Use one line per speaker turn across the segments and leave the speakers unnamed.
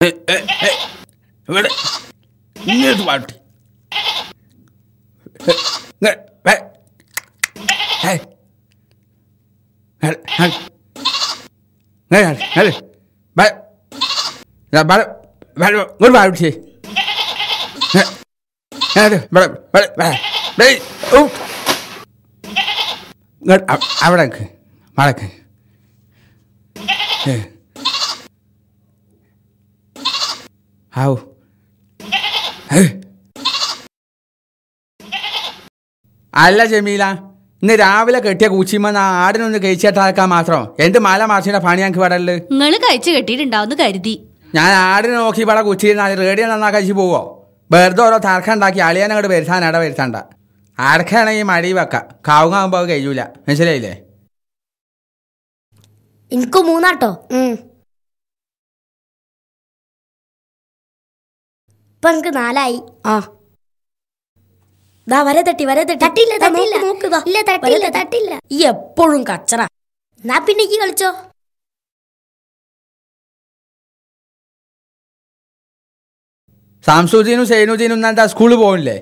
ഏയ്, ഏയ്, ഏയ്, ഇവിടെ ഇങ്ങോട്ട് പാട്ടി ഇങ്ങോട്ട് പാട്ടി അവിടെ നിക്ക്. മടക്ക് ഏ. ഔ. ഏ. അല്ല ജമീല ഇന്ന് രാവിലെ കെട്ടിയ കൂച്ചിമ്മ ആടിനൊന്ന് കഴിച്ചിട്ടാക്കാൻ മാത്രം. എന്ത് മല മാർച്ചിന്റെ പണി ഞങ്ങൾക്ക് പടൽ
നിങ്ങൾ കഴിച്ചു കെട്ടിയിട്ടുണ്ടാവുന്ന് കരുതി.
ഞാൻ ആടിനെ നോക്കി ഇവിടെ കുച്ചിരുന്നാൽ റേഡിയോ നന്നാക്കി പോവോ? വെറുതെ ഓരോ തർക്കം ഉണ്ടാക്കി അളിയാൻ അങ്ങോട്ട് വരുത്താൻ ഇട വരുത്തണ്ട ആർക്കാണെങ്കിൽ മടി വെക്കാം. കാവുങ്ങാകുമ്പോൾ കഴിയൂല. മനസ്സിലായില്ലേ?
എനിക്ക് മൂന്നാട്ടോ. ഇപ്പൊ എനിക്ക് നാലായി. ആ. ദാ വരെ തട്ടി വരെ തട്ടി. തട്ടില്ല തട്ടില്ല. നോക്കുക ഇല്ല തട്ടില്ല തട്ടില്ല. ഈ എപ്പോഴും കച്ചറ. എന്നാ പിന്നെ ഈ കളിച്ചോ.
സാംസുദ്ദീനും സൈനുദ്ദീനും എന്താ സ്കൂളിൽ പോകണില്ലേ?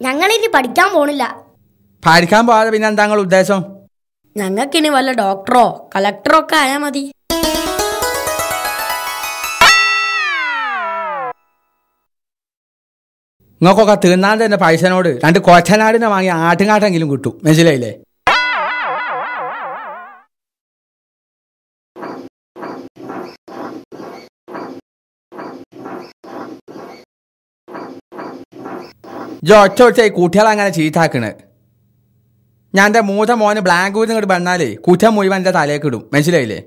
ഞങ്ങളിനി പഠിക്കാൻ പോണില്ല.
പഠിക്കാൻ പോകാതെ പിന്നെ എന്താ ഉദ്ദേശം?
ഞങ്ങൾക്കിനി വല്ല ഡോക്ടറോ കളക്ടറോ ഒക്കെ ആയാ മതി.
നിങ്ങൾക്കൊക്കെ തിന്നാൻ തന്നെ പൈസനോട് രണ്ട് കൊച്ചനാടിനെ വാങ്ങി ആട്ടുങ്ങാട്ടെങ്കിലും കിട്ടും. മനസ്സിലായില്ലേ? ജോ ഒറ്റ ഒറ്റ കൂട്ടികളങ്ങനെ ചീത്താക്കണ്. ഞാൻ എന്റെ മൂത്ത മോന് ബ്ലാങ്ക് ഊരി ഇങ്ങോട്ട് വന്നാലേ കുറ്റം മുഴുവൻ എന്റെ തലേക്ക് ഇടും. മനസ്സിലായില്ലേ?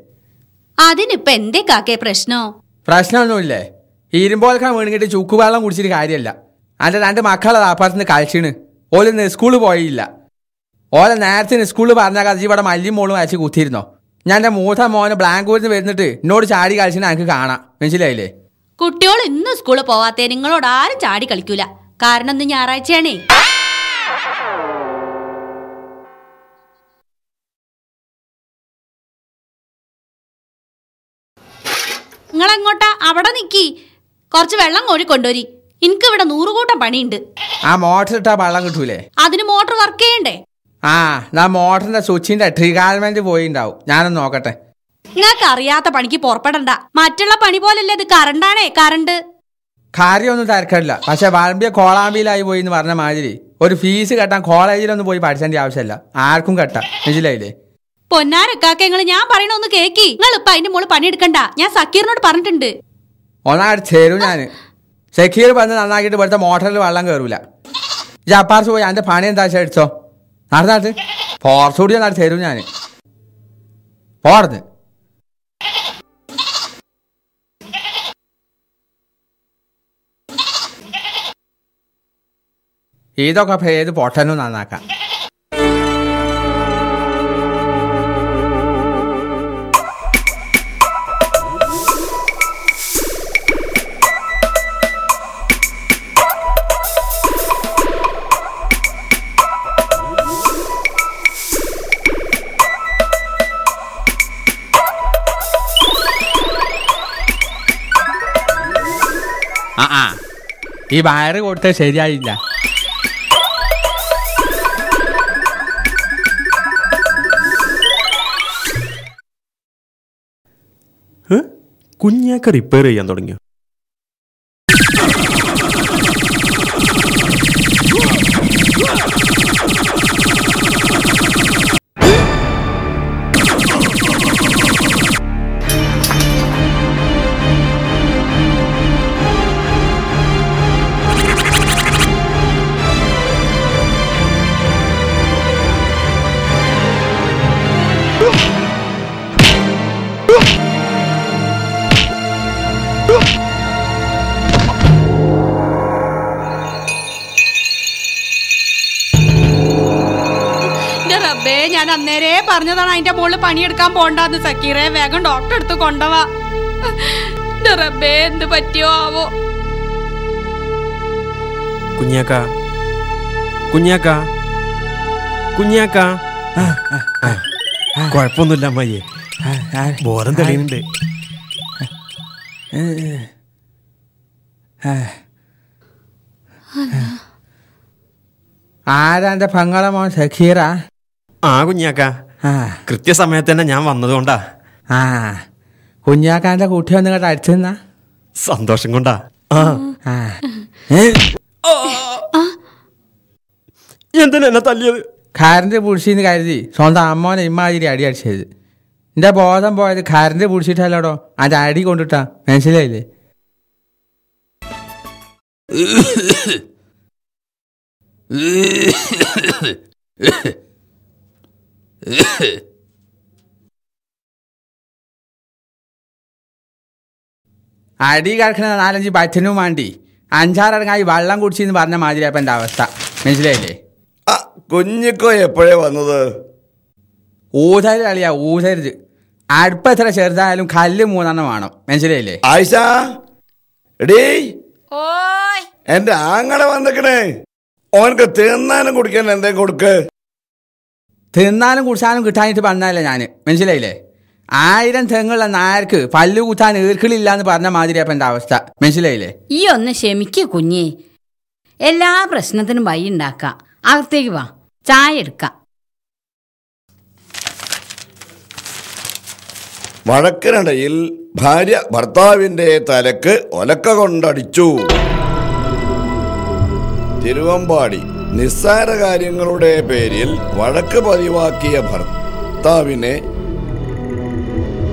അതിനിപ്പോ എന്തേ കാക്കേ പ്രശ്നോ?
പ്രശ്നമൊന്നുമില്ലേ? ഇരുമ്പോലക്കാൻ വീണിട്ട് ചുക്കുവെള്ളം കുടിച്ചിട്ട് കാര്യമല്ല അന്റെ രണ്ട് മക്കളെ താപ്പാടത്തിന് കളിച്ചിണ്. ഓലൊന്ന് സ്കൂളിൽ പോയില്ല. ഓലെ നേരത്തെ സ്കൂളിൽ പറഞ്ഞ കഥ ഇവിടെ മല്ലിയും മോളും അയച്ച് കുത്തിയിരുന്നോ? ഞാൻ എന്റെ മൂത്ത മോന് ബ്ലാങ്ക് നിന്ന് വരുന്നിട്ട് എന്നോട് ചാടി കളിച്ചിട്ട് എനിക്ക് കാണാം. മനസ്സിലായില്ലേ?
കുട്ടികൾ ഇന്ന് സ്കൂളിൽ പോവാത്തേ നിങ്ങളോട് ആരും ചാടി കളിക്കൂല. കാരണം ഇന്ന് ഞായറാഴ്ചയാണേ. നിങ്ങളെങ്ങോട്ടാ? അവിടെ നിക്കി. കുറച്ച് വെള്ളം കോഴി കൊണ്ടുവരി. എനിക്ക് ഇവിടെ നൂറുകൂട്ടം പണിയുണ്ട്.
ആ മോട്ടർ ഇട്ടാ വെള്ളം കിട്ടൂലേ?
അതിന് മോട്ടർ വർക്ക് ചെയ്യണ്ടേ?
ആ നാ മോട്ടറിന്റെ സ്വിച്ചിന്റെ ട്രിഗാൽമെന്റ് പോയിണ്ടാവും. ഞാനൊന്ന് നോക്കട്ടെ.
നിങ്ങൾക്ക് അറിയാത്ത പണിക്ക് പുറപ്പെടണ്ട. മറ്റുള്ള പണി പോലല്ലേ ഇത്? കറണ്ടാണേ കറണ്ട്
കാര്യമൊന്നും തിരക്കില്ല പക്ഷെ വളമ്പിയ കോളാമ്പിയിലായി പോയി എന്ന് പറഞ്ഞ മാതിരി ഒരു ഫീസ് കെട്ടാൻ കോളേജിലൊന്നും പോയി പഠിച്ചേണ്ട ആവശ്യമില്ല. ആർക്കും കെട്ടാം. മനസ്സിലായില്ലേ?
പൊന്നാരക്കാക്ക നിങ്ങൾ ഞാൻ പറയണ ഒന്ന് കേക്കി. നിങ്ങൾ ഇപ്പൊ അതിന്റെ മോൾ പണിയെടുക്കണ്ട. ഞാൻ സക്കീറിനോട് പറഞ്ഞിട്ടുണ്ട്.
ഒന്നാട് ചേരും ഞാൻ സെക്യൂർ പറഞ്ഞ് നന്നാക്കിയിട്ട് ഇവിടുത്തെ മോട്ടറിൽ വെള്ളം കയറൂല ജപ്പാർസ് പോയി അതിന്റെ പണി എന്താ വെച്ചാൽ എടുത്തോ? നടന്നാട്ട് പോർച്ചുകൂടി ഒന്നാട് ചേരും ഞാൻ പോർന്ന് ഇതൊക്കെ ഏത് പൊട്ടനും നന്നാക്കാം. ആ ഈ വയറ് കൊടുത്ത ശരിയായില്ല?
കുഞ്ഞാക്ക റിപ്പയർ ചെയ്യാൻ തുടങ്ങിയോ?
റബ്ബേ ഞാൻ അന്നേരേ പറഞ്ഞതാണ് അതിന്റെ മുകളിൽ പണിയെടുക്കാൻ പോണ്ടാന്ന്. സക്കീറെ വേഗം ഡോക്ടർ എടുത്ത് കൊണ്ടവാ. റബ്ബേ എന്ത് പറ്റിയോ ആവോ.
കുഞ്ഞാക്ക. കുഞ്ഞാക്ക. കുഞ്ഞാക്ക. കുഴപ്പമൊന്നുമില്ല അമ്മായിയെ. ബോധം തെളിയുന്നുണ്ട്.
ആരാ എന്റെ പങ്ങളെ മോൻ സഖീറ
ആ കുഞ്ഞാക്ക കൃത്യസമയത്ത് തന്നെ ഞാൻ വന്നതുകൊണ്ടാ
ആ കുഞ്ഞാക്കാന്റെ കൂട്ടി വന്ന് ഇങ്ങോട്ട് അടിച്ചെന്നാ
സന്തോഷം കൊണ്ടാ? എന്തിനാ എന്നെ തല്ലിയത്
ഖാരന്റെ പുഴിച്ചിന്ന് കരുതി സ്വന്തം അമ്മോനെ ഇമ്മാതിരി അടി അടിച്ചത് എന്റെ ബോധം പോയത് ഖാരന്റെ പുഴിച്ചിട്ടല്ലോടോ അത് അടി കൊണ്ടിട്ടാ മനസ്സിലായില്ലേ അടി കിടക്കുന്ന നാലഞ്ച് പറ്റനും വേണ്ടി അഞ്ചാറടങ്ങായി വെള്ളം കുടിച്ചെന്ന് പറഞ്ഞ മാതിരി അപ്പം എന്റെ അവസ്ഥ? മനസ്സിലായില്ലേ?
ആ കുഞ്ഞിക്കോ എപ്പോഴേ വന്നത്?
ഊതരുത് അളിയാ ഊതരുത്. അടുപ്പ് എത്ര ചെറുതായാലും കല്ല് മൂന്നെണ്ണം വേണം. മനസ്സിലായില്ലേ?
ആയിഷ എടീ. എന്റെ ആങ്ങളെ വന്നിക്കണേ. ഓനക്ക് തിന്നാനും കുടിക്കാൻ എന്തേലും കൊടുക്ക്.
തിന്നാനും കുടിച്ചാനും കിട്ടാനിട്ട് പറഞ്ഞല്ലേ ഞാൻ മനസ്സിലായില്ലേ? ആയിരം തെങ്ങുള്ള നായർക്ക് പല്ലു കുത്താൻ ഈർക്കിളില്ല എന്ന് പറഞ്ഞ മാതിരി അപ്പം എന്റെ അവസ്ഥ. മനസ്സിലായില്ലേ?
ഈ ഒന്ന് ക്ഷമിക്കൂ കുഞ്ഞേ. എല്ലാ പ്രശ്നത്തിനും വഴി ഉണ്ടാക്കാം. അകത്തേക്ക് വാ. ചായ എടുക്കാം.
വഴക്കിനിടയിൽ ഭാര്യ ഭർത്താവിന്റെ തലക്ക് ഒലക്ക കൊണ്ടടിച്ചു. തിരുവമ്പാടി. നിസ്സാര കാര്യങ്ങളുടെ പേരിൽ വഴക്ക് പതിവാക്കിയ ഭർത്താവിനെ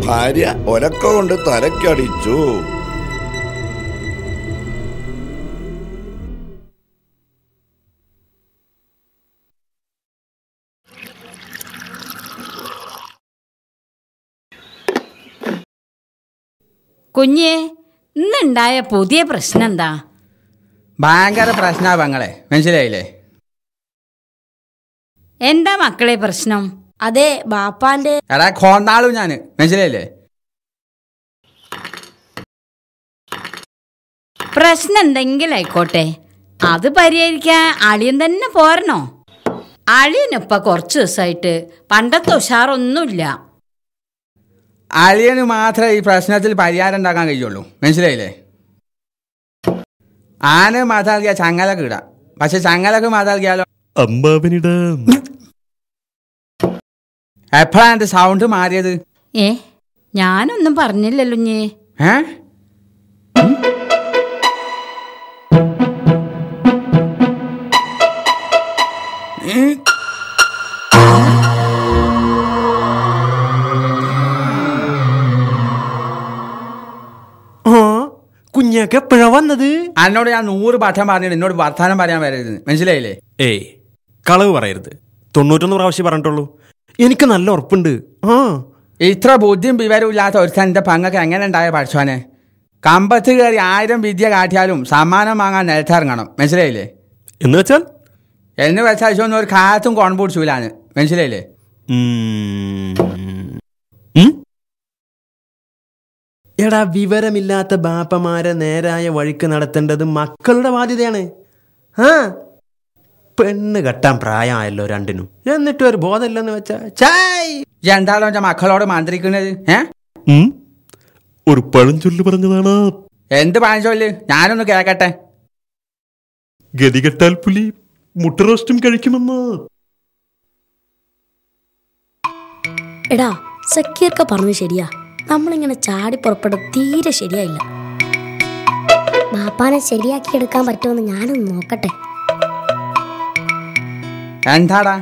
ഭാര്യ ഒരക്ക കൊണ്ട് തലക്കടിച്ചു.
കുഞ്ഞേ ഇന്നുണ്ടായ പുതിയ പ്രശ്നം എന്താ?
ഭയങ്കര പ്രശ്നമാണ് പെങ്ങളെ. മനസ്സിലായില്ലേ?
എന്താ മക്കളെ പ്രശ്നം?
അതെ ബാപ്പാന്റെ
എടാ കോന്നാളും ഞാൻ മനസ്സിലായില്ലേ?
പ്രശ്നം എന്തെങ്കിലും ആയിക്കോട്ടെ. അത് പരിഹരിക്കാൻ അളിയൻ തന്നെ പോരണോ? അളിയനിപ്പ കുറച്ച് ദിവസമായിട്ട് പണ്ടത്തെ ഉഷാറൊന്നുമില്ല.
അളിയന് മാത്രമേ ഈ പ്രശ്നത്തിൽ പരിഹാരം ഉണ്ടാക്കാൻ കഴിയുള്ളൂ. മനസ്സിലായില്ലേ? ആന മാതാകിയ ചങ്ങലക്ക് ഇടാം. പക്ഷെ ചങ്ങലക്ക് മാതാൽകിയാലോ
അമ്മാവനിടാം.
സൗണ്ട് മാറിയത്?
ഏ ഞാനൊന്നും പറഞ്ഞില്ലല്ലോ ഞേ.
ഏ?
കുഞ്ഞാക്ക എപ്പോഴാ വന്നത്?
എന്നോട് ഞാൻ നൂറ് പാഠം പറഞ്ഞിട്ട് എന്നോട് വർത്താനം പറയാൻ വരരുത്. മനസ്സിലായില്ലേ?
ഏയ് കളവ് പറയരുത്. തൊണ്ണൂറ്റൊന്ന് പ്രാവശ്യം പറഞ്ഞിട്ടുള്ളൂ. എനിക്ക് നല്ല ഉറപ്പുണ്ട്. ആ.
ഇത്ര ബോധ്യം വിവരവും ഇല്ലാത്ത ഒരു എന്റെ പങ്ങക്ക് എങ്ങനെ ഉണ്ടായ പഠിച്ചോനെ കമ്പത്ത് കയറി ആയിരം വിദ്യ കാട്ടിയാലും സമ്മാനം വാങ്ങാൻ നിലത്തിറങ്ങണം. മനസ്സിലായില്ലേ?
എന്ന് വെച്ചാൽ?
എന്ന് വെച്ചാൽ ഒന്നും ഒരു കാലത്തും കോൺപൂടിച്ചൂലാണ് മനസ്സിലായില്ലേ?
ഉം. ഉം? എടാ വിവരമില്ലാത്ത ബാപ്പമാരെ നേരായ വഴിക്ക് നടത്തേണ്ടത് മക്കളുടെ ബാധ്യതയാണ്. ആ. പെണ്ണ് കെട്ടാൻ പ്രായമായല്ലോ രണ്ടിനും. എന്നിട്ട് ഒരു ബോധമില്ലെന്ന് വെച്ചാ ചായ്
എന്താണോ എന്റെ മക്കളോട് മാന്ത്രിക്കുന്നത്? ഏ?
ഒരു പഴഞ്ചൊല്ല് പറഞ്ഞതാണ്.
എന്ത് പഴഞ്ചൊല്ല്? ഞാനൊന്ന് കേക്കട്ടെ
ഗതികെട്ടാൽ പുലി മുട്ട റോസ്റ്റും കഴിക്കുമെന്ന്.
എടാ സക്കീർക്ക പറഞ്ഞു ശരിയാ. നമ്മളിങ്ങനെ ചാടി പുറപ്പെട്ട തീരെ ശരിയായില്ല.
ബാപ്പാനെ ശരിയാക്കി എടുക്കാൻ പറ്റുമെന്ന് ഞാനൊന്ന് നോക്കട്ടെ.
कांधाड़ा